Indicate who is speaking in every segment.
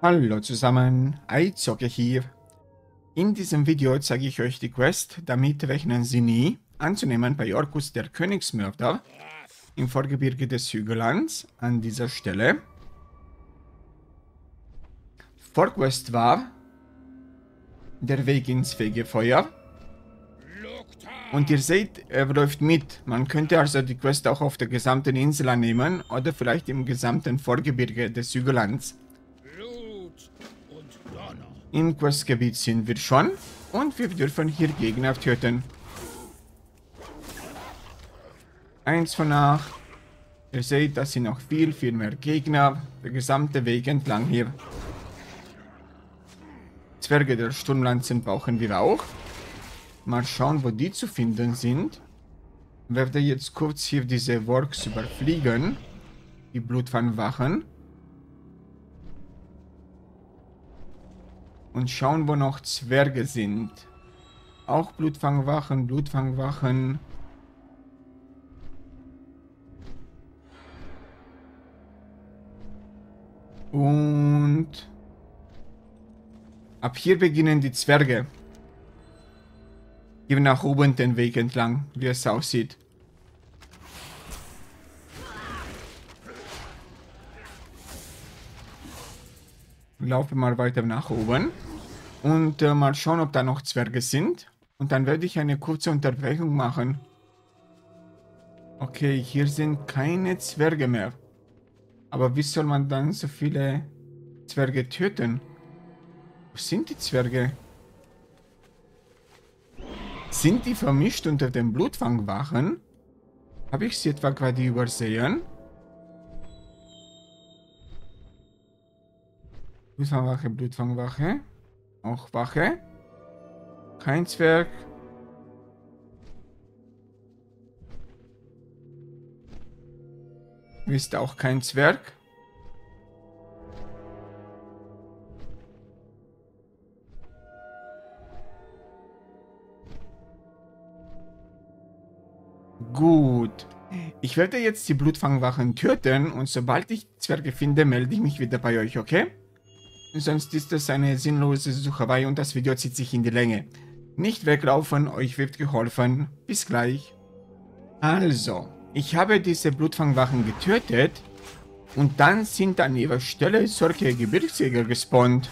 Speaker 1: Hallo zusammen, Eizocke hier. In diesem Video zeige ich euch die Quest, damit rechnen Sie nie, anzunehmen bei Orkus der Königsmörder im Vorgebirge des Hügellands an dieser Stelle. Vorquest war der Weg ins Fegefeuer. Und ihr seht, er läuft mit. Man könnte also die Quest auch auf der gesamten Insel annehmen oder vielleicht im gesamten Vorgebirge des Hügellands. Im Questgebiet sind wir schon und wir dürfen hier Gegner töten. Eins von acht. Ihr seht, das sind noch viel, viel mehr Gegner. Der gesamte Weg entlang hier. Zwerge der Sturmlanzen brauchen wir auch. Mal schauen, wo die zu finden sind. Werde jetzt kurz hier diese Works überfliegen. Die Blutfangwachen. Und schauen, wo noch Zwerge sind. Auch Blutfangwachen, Blutfangwachen. Und ab hier beginnen die Zwerge. Gehen nach oben den Weg entlang, wie es aussieht. Laufe mal weiter nach oben. Und äh, mal schauen, ob da noch Zwerge sind. Und dann werde ich eine kurze Unterbrechung machen. Okay, hier sind keine Zwerge mehr. Aber wie soll man dann so viele Zwerge töten? Wo sind die Zwerge? Sind die vermischt unter den Blutfangwachen? Habe ich sie etwa gerade übersehen? Blutfangwache, Blutfangwache. Auch Wache. Kein Zwerg. Ist auch kein Zwerg. Gut. Ich werde jetzt die Blutfangwachen töten und sobald ich Zwerge finde, melde ich mich wieder bei euch, okay? Sonst ist es eine sinnlose Sucherei und das Video zieht sich in die Länge. Nicht weglaufen, euch wird geholfen. Bis gleich. Also, ich habe diese Blutfangwachen getötet und dann sind an ihrer Stelle solche Gebirgsjäger gespawnt.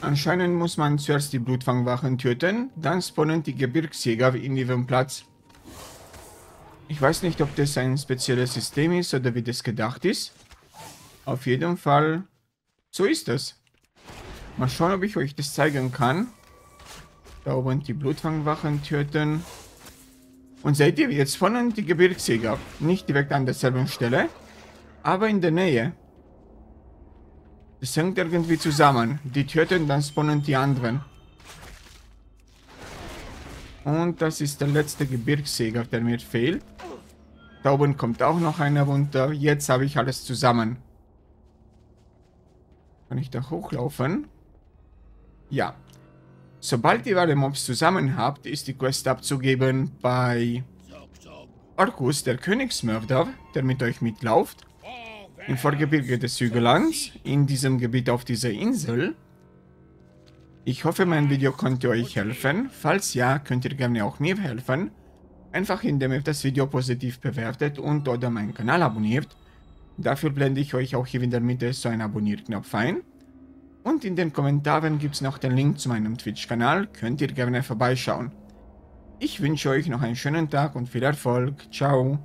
Speaker 1: Anscheinend muss man zuerst die Blutfangwachen töten, dann spawnen die Gebirgsjäger in ihrem Platz. Ich weiß nicht, ob das ein spezielles System ist oder wie das gedacht ist. Auf jeden Fall, so ist es. Mal schauen, ob ich euch das zeigen kann. Da oben die Blutfangwachen töten. Und seht ihr, jetzt spawnen die Gebirgsjäger. Nicht direkt an derselben Stelle, aber in der Nähe. Das hängt irgendwie zusammen. Die töten, dann spawnen die anderen. Und das ist der letzte Gebirgsjäger, der mir fehlt. Da oben kommt auch noch einer runter. Jetzt habe ich alles zusammen. Kann ich da hochlaufen? Ja. Sobald ihr alle Mobs zusammen habt, ist die Quest abzugeben bei Orkus, der Königsmörder, der mit euch mitlauft, im Vorgebirge des Hügellands, in diesem Gebiet auf dieser Insel. Ich hoffe, mein Video konnte euch helfen. Falls ja, könnt ihr gerne auch mir helfen. Einfach indem ihr das Video positiv bewertet und oder meinen Kanal abonniert. Dafür blende ich euch auch hier in der Mitte so einen Abonnierknopf ein. Und in den Kommentaren gibt es noch den Link zu meinem Twitch-Kanal, könnt ihr gerne vorbeischauen. Ich wünsche euch noch einen schönen Tag und viel Erfolg. Ciao.